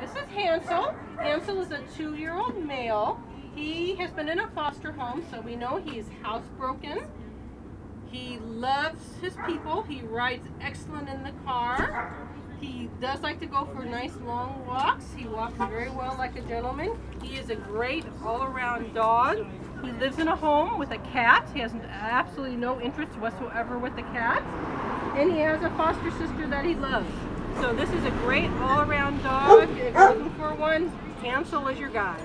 This is Hansel. Hansel is a two-year-old male. He has been in a foster home, so we know he's housebroken. He loves his people. He rides excellent in the car. He does like to go for nice long walks. He walks very well like a gentleman. He is a great all-around dog. He lives in a home with a cat. He has absolutely no interest whatsoever with the cat. And he has a foster sister that he loves. So this is a great all-around Hansel is your guy.